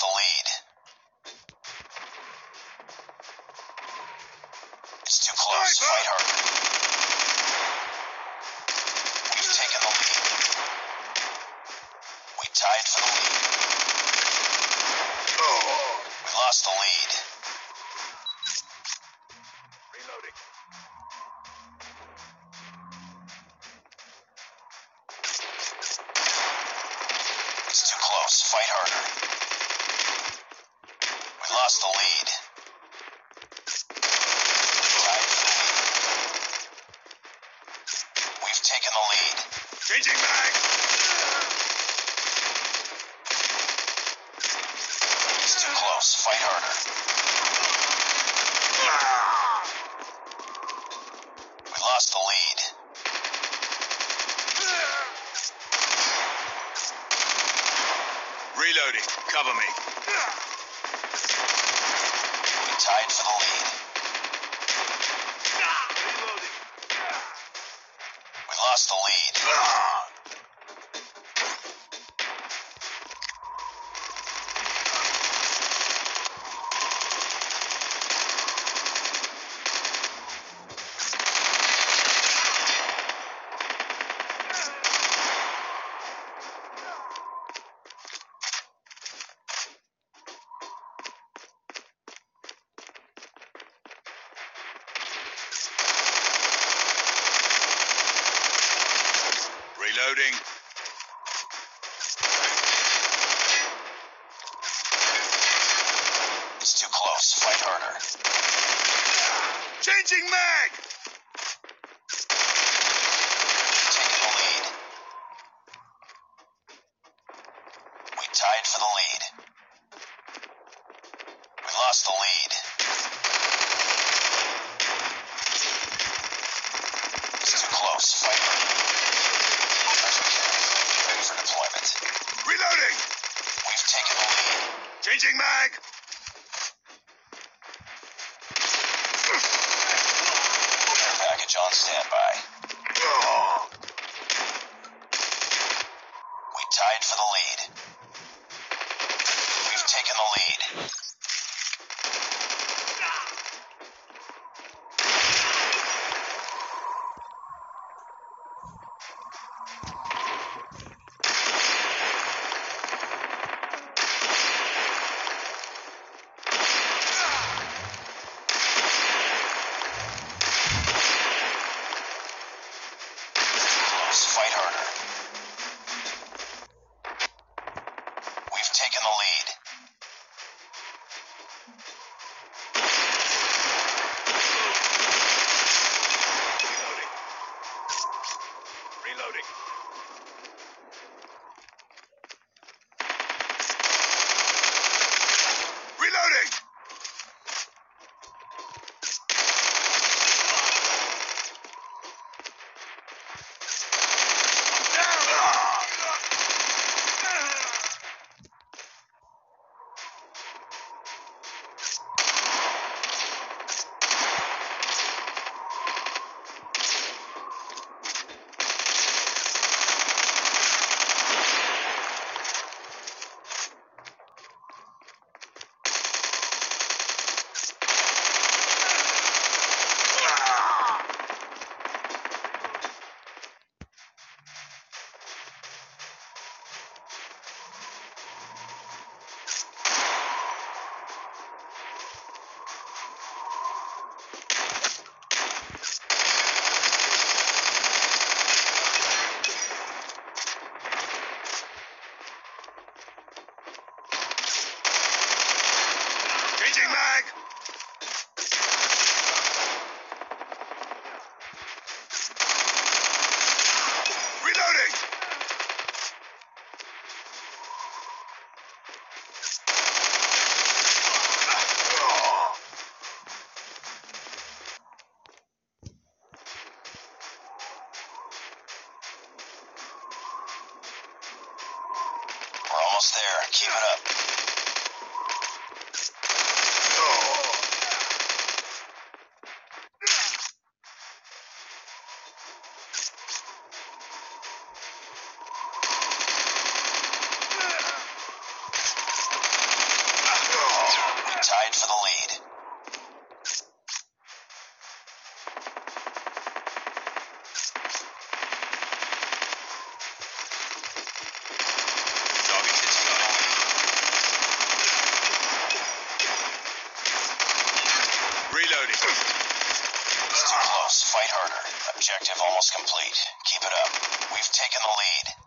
the lead. It's too close. Fight hard. We've taken the lead. We tied for the Changing mag. It's too close. Fight harder. We lost the lead. Reloading. Cover me. We tied for the lead. Reloading. We lost the lead. Reloading. It's too close. Fight harder. Changing mag. Taking the lead. We tied for the lead. We lost the lead. It's too close. Fight harder. Treasure carrier ready for deployment. Reloading. We've taken the lead. Changing mag. Almost there. Keep it up. We tied for the lead. harder. Objective almost complete. Keep it up. We've taken the lead.